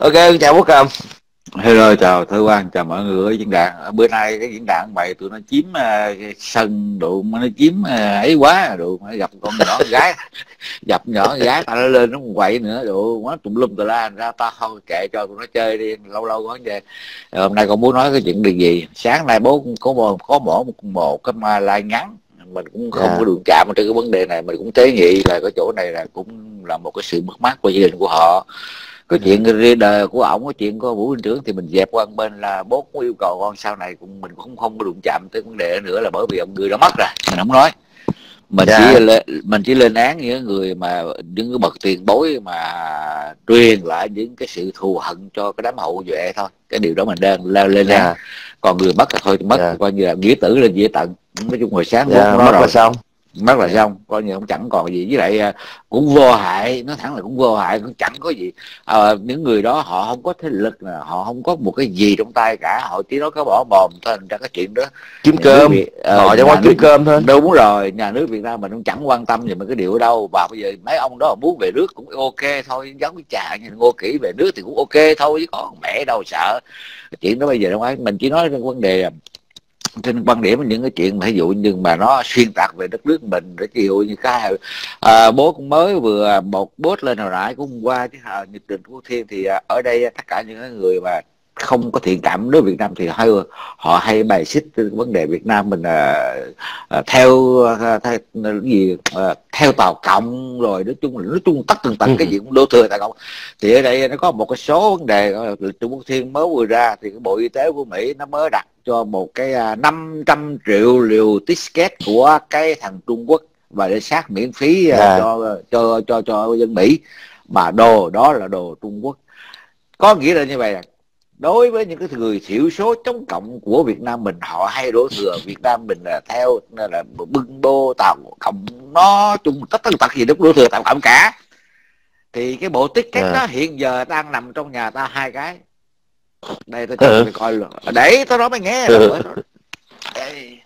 ok chào bố cầm. Hello chào thơ quan chào mọi người ở diễn đàn. Bữa nay cái diễn đàn bày tụi nó chiếm uh, sân độ mà nó chiếm uh, ấy quá độ mà gặp con nhỏ gái. Gặp nhỏ gái ta nó lên nó quậy nữa độ quá tùm lum tùm la ra ta thôi kệ cho tụi nó chơi đi lâu lâu có về hôm nay con muốn nói cái chuyện gì gì? Sáng nay bố có một có bỏ một một cái ma lai ngắn. Mình cũng không yeah. có đường chạm trên cái vấn đề này mình cũng tế nghị là cái chỗ này là cũng là một cái sự mất mát của gia đình của họ cái chuyện đời của ổng cái chuyện của vũ huynh trưởng thì mình dẹp qua bên là bố cũng yêu cầu con sau này cũng mình cũng không có đụng chạm tới vấn đề nữa là bởi vì ông người đã mất rồi mình không nói. Mình yeah. chỉ lên, mình chỉ lên án những người mà những cái bậc tiền bối mà truyền lại những cái sự thù hận cho cái đám hậu duệ thôi. Cái điều đó mình đang leo lên yeah. án còn người mất là thôi thì mất. Yeah. coi như là nghĩa tử lên dĩa tận. Nói chung hồi sáng yeah, mất rồi. xong mất là xong coi như không chẳng còn gì. Với lại à, cũng vô hại nó thẳng là cũng vô hại cũng chẳng có gì. À, những người đó họ không có thế lực là họ không có một cái gì trong tay cả. Họ chỉ nói có bỏ mồm thôi ra cái chuyện đó kiếm cơm. Việt, uh, họ chỉ quan kiếm cơm thôi. Đúng rồi nhà nước việt nam mình cũng chẳng quan tâm gì mà cái điều ở đâu. Và bây giờ mấy ông đó muốn về nước cũng ok thôi giống cái trà như ngô kỹ về nước thì cũng ok thôi chứ còn mẹ đâu sợ. Chuyện đó bây giờ đâu phải mình chỉ nói cái vấn đề trên quan điểm những cái chuyện mà ví dụ nhưng mà nó xuyên tạc về đất nước mình để ví dụ như cái à, bố cũng mới vừa một bốt lên hồi nãy cũng qua chứ à, nhật trình của thiên thì à, ở đây tất cả những người mà không có thiện cảm đối với Việt Nam thì hay họ hay bài xích vấn đề Việt Nam mình à, à, theo à, theo gì à, theo tàu cộng rồi nói chung là nói chung tất tần tật cái ừ. gì cũng đô thừa tàu cộng thì ở đây nó có một cái số vấn đề Trung Quốc Thiên mới vừa ra thì cái Bộ Y tế của Mỹ nó mới đặt cho một cái à, 500 triệu liều ticket của cái thằng Trung Quốc và để sát miễn phí yeah. Dạ. cho cho cho cho dân Mỹ mà đồ đó là đồ Trung Quốc có nghĩa là như vậy đối với những cái người thiểu số chống cộng của Việt Nam mình họ hay đổ thừa Việt Nam mình là theo là bưng bô tạo cộng nó chung tất tất tật gì đó đổ thừa tạo cộng cả thì cái bộ ticket yeah. đó hiện giờ đang nằm trong nhà ta hai cái đây tôi cho ừ. mày coi luôn đấy tao nói mày nghe ừ. đây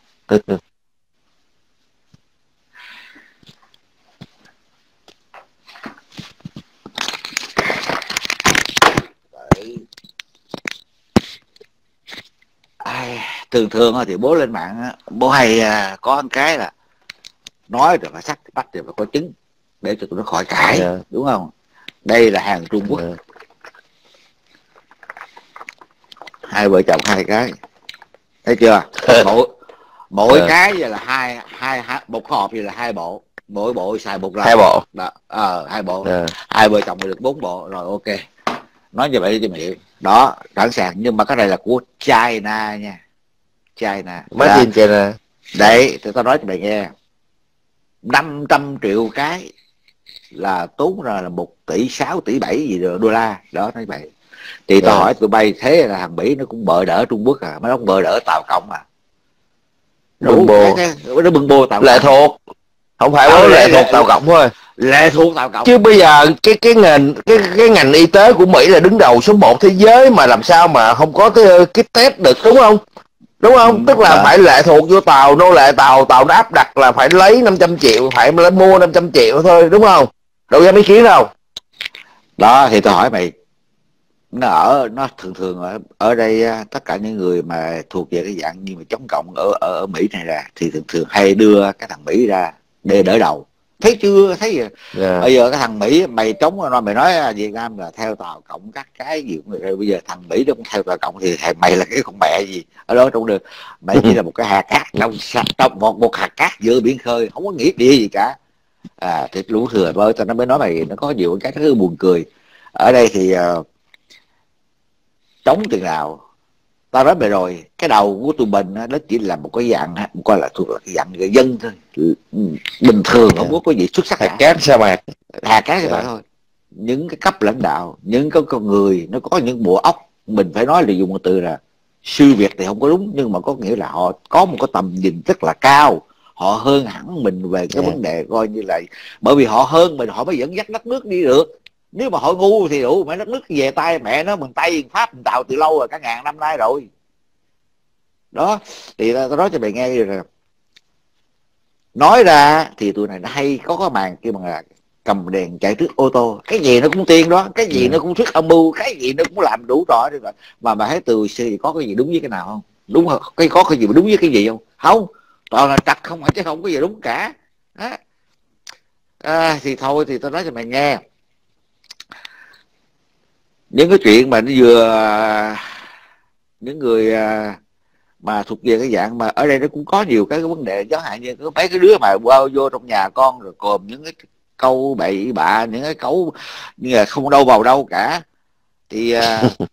Ai, thường thường thì bố lên mạng bố hay à, có một cái là nói rồi phải sắc bắt rồi phải có chứng để cho tụi nó khỏi cãi yeah. Dạ. đúng không đây là hàng Trung Quốc yeah. Dạ hai vợ chồng hai cái. Thấy chưa? Mỗi mỗi à. cái vậy là hai hai hai một hộp vậy là hai bộ. Mỗi bộ xài một lần. Hai bộ. Đó ờ hai bộ. À. hai vợ chồng được bốn bộ rồi ok. Nói như vậy cho mày hiểu. Đó sẵn sàng. Nhưng mà cái này là của China nha. China. Mấy tiền China đấy thì tao nói cho mày nghe. 500 triệu cái là tốn ra là một tỷ sáu tỷ bảy gì đô la. Đó nói vậy thì tôi yeah. Dạ. hỏi tụi bay thế là thằng mỹ nó cũng bợ đỡ trung quốc à? Mấy ông bợ đỡ tàu cộng à? Bưng bô nó bưng bô tàu lệ thuộc. Không phải có lệ thuộc tàu cộng thôi. lệ thuộc tàu cộng. Chứ bây giờ cái cái ngành cái cái ngành y tế của mỹ là đứng đầu số 1 thế giới mà làm sao mà không có cái cái test được đúng không? Đúng không? Ừ, tức là à. phải lệ thuộc vô tàu nô lệ tàu tàu nó áp đặt là phải lấy 500 triệu phải mua 500 triệu thôi đúng không? Đâu ra mấy kiến đâu. Đó thì tôi hỏi mày nó ở nó thường thường ở ở đây tất cả những người mà thuộc về cái dạng như mà chống cộng ở ở, ở Mỹ này ra thì thường thường hay đưa cái thằng Mỹ ra để đỡ đầu. Thấy chưa? Thấy yeah. Dạ. bây giờ cái thằng Mỹ mày chống nó mày nói Việt Nam là theo tàu cộng các cái gì cũng rồi bây giờ thằng Mỹ nó cũng theo tàu cộng thì mày là cái con mẹ gì? Ở đó trong được mày chỉ là một cái hạt cát trong trong một một hạt cát giữa biển khơi không có nghĩa địa gì cả. À thì lũ thừa bơi tao nó mới nói mày nó có nhiều cái thứ buồn cười. Ở đây thì uh, chống tiền nào ta nói về rồi cái đầu của tụi mình đó chỉ là một cái dạng coi là thuộc là cái dạng người dân thôi. Bình thường không có cái gì xuất sắc hạt cát sao mà? Hạt cát như vậy thôi. Những cái cấp lãnh đạo những cái con người nó có những bộ óc. Mình phải nói là dùng một từ là sư việt thì không có đúng nhưng mà có nghĩa là họ có một cái tầm nhìn rất là cao. Họ hơn hẳn mình về cái yeah. vấn đề coi như là bởi vì họ hơn mình họ mới dẫn dắt đất nước đi được nếu mà họ ngu thì đủ mẹ đất nước về tay mẹ nó mình tay pháp mình tạo từ lâu rồi cả ngàn năm nay rồi. Đó thì tôi nói cho mày nghe rồi nói ra thì tụi này nó hay có cái màn kia bằng là cầm đèn chạy trước ô tô. Cái gì nó cũng tiên đó cái gì. Ừ. nó cũng thức âm mưu cái gì nó cũng làm đủ trò rồi. Mà bà thấy từ xưa có cái gì đúng với cái nào không? Đúng không cái có cái gì đúng với cái gì không? Không toàn là trật không phải chứ không có gì đúng cả. Đó. À, thì thôi thì tôi nói cho mày nghe những cái chuyện mà nó vừa những người à, mà thuộc về cái dạng mà ở đây nó cũng có nhiều cái, cái vấn đề. Chẳng hạn như có mấy cái đứa mà bao vô trong nhà con rồi cồm những cái câu bậy bạ những cái câu như là không đâu vào đâu cả. Thì uh,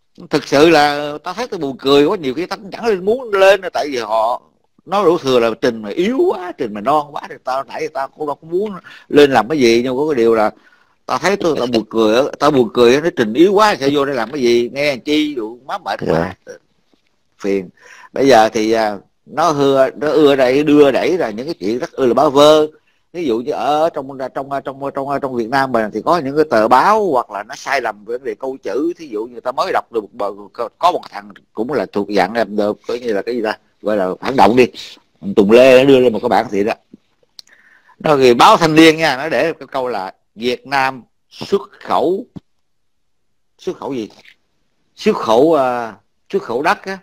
thực sự là tao thấy tôi buồn cười quá nhiều khi tao cũng chẳng lên muốn lên tại vì họ nói đủ thừa là trình mà yếu quá trình mà non quá thì tao nãy tao cũng đâu có muốn lên làm cái gì nhưng có cái điều là tao thấy tôi tao buồn cười tao buồn cười nó trình yếu quá sẽ vô đây làm cái gì? Nghe chi? Đủ má mệt quá. Dạ. phiền. Bây giờ thì à, nó hưa nó ưa đẩy đưa đẩy là những cái chuyện rất ưa là báo vơ. Ví dụ như ở trong trong trong trong trong Việt Nam mình thì có những cái tờ báo hoặc là nó sai lầm về đề câu chữ. Thí dụ như ta mới đọc được một, có một thằng cũng là thuộc dạng làm được coi như là cái gì ta gọi là phản động đi. Tùng Lê nó đưa lên một cái bản gì đó nó thì báo thanh niên nha nó để cái câu là Việt Nam xuất khẩu. Xuất khẩu gì? Xuất khẩu uh, xuất khẩu đất á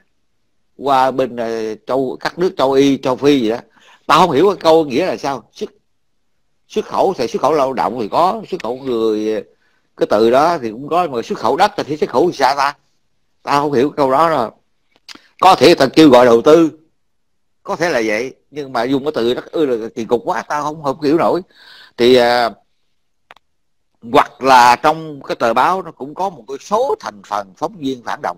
qua bên uh, châu các nước châu y châu phi gì đó. Tao không hiểu cái câu nghĩa là sao. Xuất xuất khẩu thì xuất khẩu lao động thì có xuất khẩu người cái từ đó thì cũng có mà xuất khẩu đất thì xuất khẩu sao ta? Tao không hiểu câu đó rồi có thể ta kêu gọi đầu tư có thể là vậy nhưng mà dùng cái từ đất ư ừ, là kỳ cục quá tao không không hiểu nổi. Thì uh, hoặc là trong cái tờ báo nó cũng có một cái số thành phần phóng viên phản động.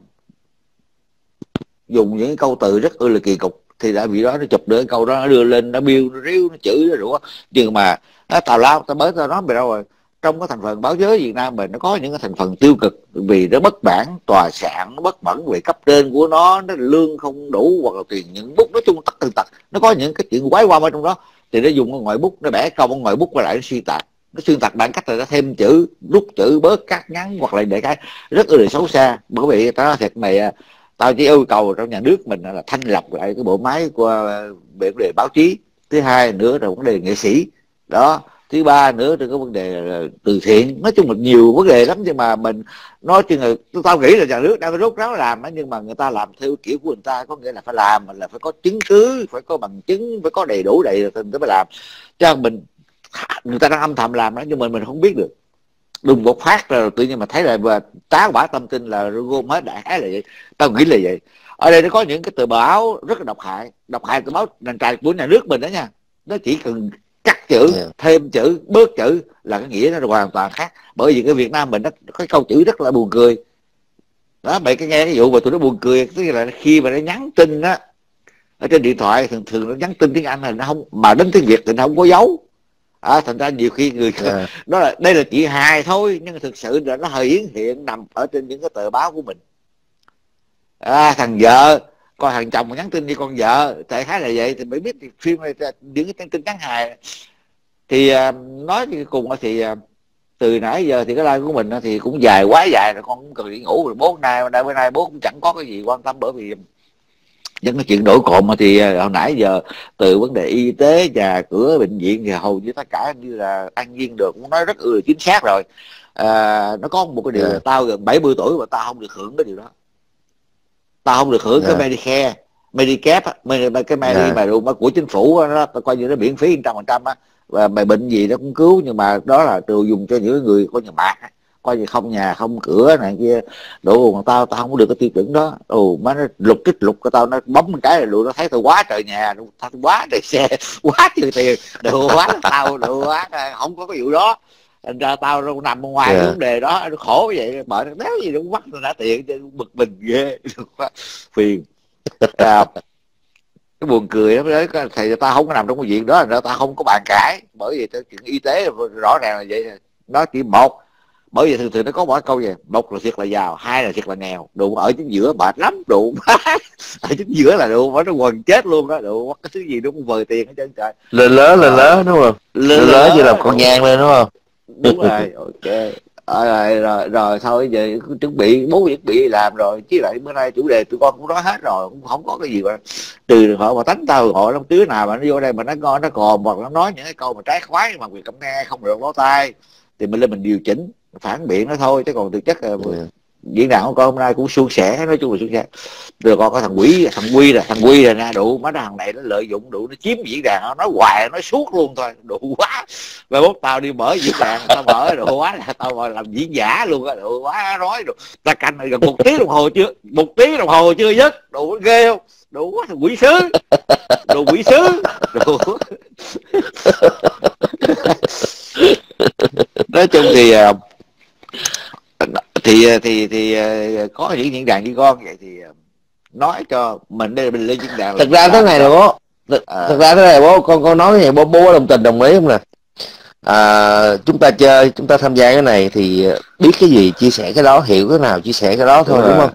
Dùng những câu từ rất ư là kỳ cục, thì đã bị đó nó chụp được câu đó, nó đưa lên, nó biêu nó riêu nó chửi, nó rủa. Nhưng mà nó tào lao, tao mới tao nói mày đâu rồi. Trong cái thành phần báo giới Việt Nam mình, nó có những cái thành phần tiêu cực, vì nó bất bản tòa sản nó bất mẫn về cấp trên của nó nó lương không đủ, hoặc là tiền những bút, nói chung tật từ tật. Nó có những cái chuyện quái qua ở trong đó. Thì nó dùng cái ngoại bút, nó bẻ câu ngoại bút qua lại nó suy tạc nó xuyên tạc bản cách là nó thêm chữ rút chữ, bớt cắt ngắn hoặc là để cái rất là xấu xa. Bởi vì tao nói thiệt mày à, tao chỉ yêu cầu trong nhà nước mình là thanh lọc lại cái bộ máy của à, về vấn đề báo chí. Thứ hai nữa là vấn đề nghệ sĩ. Đó. Thứ ba nữa là cái vấn đề à, từ thiện. Nói chung là nhiều vấn đề lắm nhưng mà mình nói chuyện là tao nghĩ là nhà nước đang rốt ráo làm nhưng mà người ta làm theo kiểu của người ta, có nghĩa là phải làm, là phải có chứng cứ, phải có bằng chứng, phải có đầy đủ đầy thì mới làm. Cho mình người ta đang âm thầm làm đó nhưng mà mình không biết được. Đùng một phát rồi tự nhiên mà thấy là và tá quả tâm tin là gom hết đại khái là vậy. Tao nghĩ là vậy. Ở đây nó có những cái tờ báo rất là độc hại. Độc hại tờ báo nền trại của nhà nước mình đó nha. Nó chỉ cần cắt chữ yeah. thêm chữ bớt chữ là cái nghĩa nó hoàn toàn khác. Bởi vì cái Việt Nam mình nó có câu chữ rất là buồn cười. Đó mày cái nghe cái vụ mà tụi nó buồn cười tức là khi mà nó nhắn tin á ở trên điện thoại thường thường nó nhắn tin tiếng Anh là nó không mà đến tiếng Việt thì nó không có dấu à, thành ra nhiều khi người yeah. Dạ. đó là đây là chỉ hài thôi nhưng thực sự là nó hơi hiển hiện nằm ở trên những cái tờ báo của mình à, thằng vợ coi thằng chồng nhắn tin đi con vợ tại khá là vậy thì mới biết thì phim này những cái tin nhắn hài thì uh, nói cùng thì uh, từ nãy giờ thì cái like của mình thì cũng dài quá dài rồi con cũng cần đi ngủ rồi bố nay nay bữa nay bố cũng chẳng có cái gì quan tâm bởi vì những cái chuyện đổi cộm thì à, hồi nãy giờ từ vấn đề y tế nhà cửa bệnh viện thì hầu như tất cả như là an nhiên được cũng nói rất ừ chính xác rồi à, nó có một cái điều yeah. Dạ. tao gần 70 tuổi mà tao không được hưởng cái điều đó tao không được hưởng yeah. cái dạ. Medicare Medicare cái Medi yeah. Dạ. mà của chính phủ nó coi như nó miễn phí trăm phần trăm á và mày bệnh gì nó cũng cứu nhưng mà đó là đều dùng cho những người có nhà bạc coi như không nhà không cửa này kia. Đủ mà tao tao không được cái tiêu chuẩn đó. Ồ má nó lục kích lục của tao nó bấm một cái là đủ nó thấy tao quá trời nhà tao quá trời xe quá trời tiền đồ quá tao đồ quá không có cái vụ đó. Thành ra tao nằm ngoài yeah. vấn đề đó nó khổ vậy bởi nó đéo gì nó bắt nó đã tiền cho bực mình ghê phiền. À, cái buồn cười đó đấy thì tao không có nằm trong cái chuyện đó là tao không có bàn cãi bởi vì chuyện y tế rõ ràng là vậy đó chỉ một bởi vì thường thường nó có một câu gì một là thiệt là giàu hai là thiệt là nghèo. Đủ ở chính giữa mệt lắm đủ ở chính giữa là đủ nó quần chết luôn đó. Đủ cái thứ gì nó cũng vời tiền hết trơn trời. Lên lớn lên lớn đúng không? Lên lớn chỉ làm con nhang lên đúng không? Đúng rồi ok. À, rồi, rồi rồi thôi giờ chuẩn bị bố chuẩn bị làm rồi. Chứ lại bữa nay chủ đề tụi con cũng nói hết rồi cũng không có cái gì mà từ họ mà tánh tao họ lắm đứa nào mà nó vô đây mà nó ngon nó còn hoặc nó nói những cái câu mà trái khoái mà quyền cầm nghe không được lỗ tai. Thì mình lên mình điều chỉnh phản biện nó thôi chứ còn thực chất là. Dạ. diễn đàn của con hôm nay cũng suôn sẻ nói chung là suôn sẻ. Rồi con có thằng quý thằng quy là thằng quy là nha đủ mấy thằng này nó lợi dụng đủ nó chiếm diễn đàn nó nói hoài nói suốt luôn thôi. Đủ quá. Và bút tao đi mở diễn đàn tao mở đủ quá là tao ngồi làm diễn giả luôn á đủ quá nói đủ ta canh gần một tiếng đồng hồ chưa một tiếng đồng hồ chưa dứt đủ ghê không? Đủ quá thằng quỷ sứ đồ quỷ sứ đủ. Nói chung thì ờ, thì thì thì ờ, có những diễn đàn như con vậy thì ờ, nói cho mình đây mình lên diễn đàn thực ra thế này là bố. Thực, à. thực ra thế này bố con con nói vậy bố bố đồng tình đồng ý không nè? À, chúng ta chơi chúng ta tham gia cái này thì biết cái gì chia sẻ cái đó hiểu cái nào chia sẻ cái đó thôi đúng, đúng không?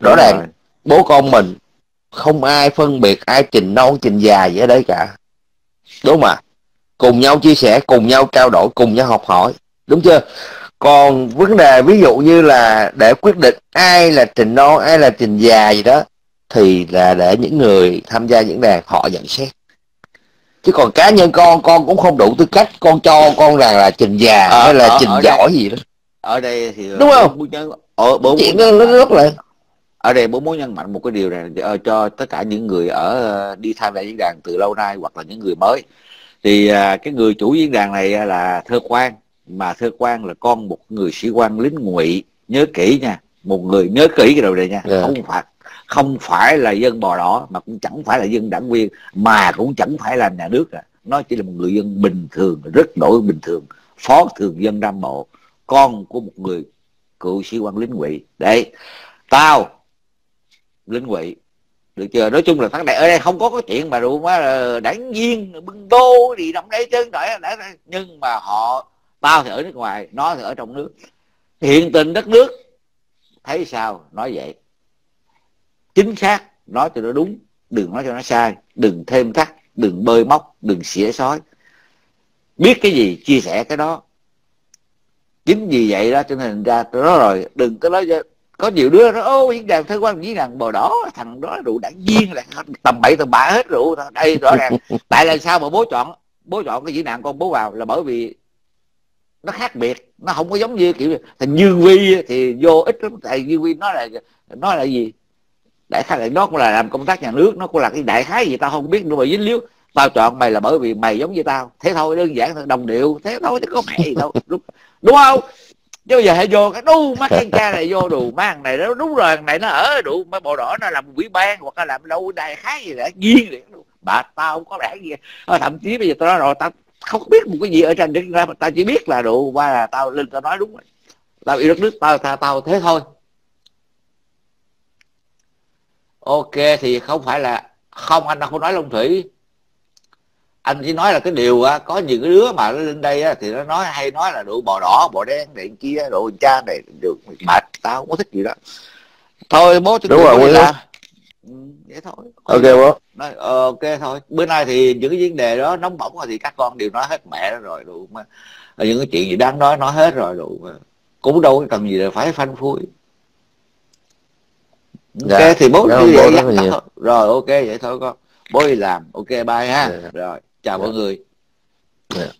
Rõ ràng bố con mình không ai phân biệt ai trình non trình già gì ở đây cả. Đúng mà cùng nhau chia sẻ cùng nhau trao đổi cùng nhau học hỏi. Đúng chưa còn vấn đề ví dụ như là để quyết định ai là trình non ai là trình già gì đó thì là để những người tham gia diễn đàn họ nhận xét. Chứ còn cá nhân con con cũng không đủ tư cách con cho con rằng là trình già à, hay là ở, trình ở giỏi đây, gì đó. ở đây thì đúng không? ở bốn chuyện đó nó rất là ở đây bố muốn nhấn mạnh một cái điều này cho tất cả những người ở đi tham gia diễn đàn từ lâu nay hoặc là những người mới. Thì à, cái người chủ diễn đàn này là thơ quan mà thơ quan là con một người sĩ quan lính ngụy nhớ kỹ nha một người nhớ kỹ cái đầu này nha yeah. Dạ. không phải không phải là dân bò đỏ mà cũng chẳng phải là dân đảng viên mà cũng chẳng phải là nhà nước à. nó chỉ là một người dân bình thường rất nổi bình thường phó thường dân nam bộ con của một người cựu sĩ quan lính ngụy đấy tao lính ngụy được chưa nói chung là thằng này ở đây không có cái chuyện mà rượu quá đảng viên bưng tô gì trong đấy chứ đợi nhưng mà họ tao thì ở nước ngoài nó thì ở trong nước. Hiện tình đất nước thấy sao? Nói vậy. Chính xác nói cho nó đúng đừng nói cho nó sai. Đừng thêm thắt đừng bơi móc đừng xỉa sói. Biết cái gì chia sẻ cái đó. Chính vì vậy đó cho nên ra đó rồi đừng có nói có nhiều đứa nó ô diễn đàn thế quan diễn đàn bờ đỏ thằng đó rượu đảng viên là tầm bậy tầm bạ hết rượu. Đây rõ ràng. Tại là sao mà bố chọn bố chọn cái diễn đàn con bố vào là bởi vì nó khác biệt nó không có giống như kiểu thành dương vi thì vô ích lắm tại dương vi nó là nó là gì? Đại khái là nó cũng là làm công tác nhà nước nó cũng là cái đại khái gì tao không biết nữa mà dính líu. Tao chọn mày là bởi vì mày giống như tao. Thế thôi đơn giản thôi đồng điệu. Thế thôi chứ có mẹ gì đâu. Đúng, đúng không? Chứ giờ hãy vô cái đu mắt cái cha này vô đủ má thằng này nó đúng rồi thằng này nó ở đủ mấy bộ đỏ nó làm quỹ ban hoặc là làm đâu đại khái gì đã nghiêng vậy bà tao không có đảng gì. Thậm chí bây giờ tao nói rồi tao không biết một cái gì ở trên đất ra mà tao chỉ biết là đủ qua là tao lên tao nói đúng rồi. Tao yêu đất nước tao tao, tao thế thôi. Ok thì không phải là không anh không nói long thủy. Anh chỉ nói là cái điều á, có những cái đứa mà nó lên đây á, thì nó nói hay nói là độ bò đỏ bò đen điện kia độ cha này được mệt tao không có thích gì đó. Thôi bố đúng rồi làm ừ, vậy thôi. Ok bố. nói ờ, ok thôi. Bữa nay thì những cái vấn đề đó nóng bỏng thì các con đều nói hết mẹ đó rồi đủ mà. Những cái chuyện gì đáng nói nói hết rồi đủ mà. Cũng đâu cần gì là phải phanh phui. Ok dạ, thì bố như vậy rồi ok vậy thôi con. Bố đi làm. Ok bye ha. Dạ. rồi chào mọi người. Yeah.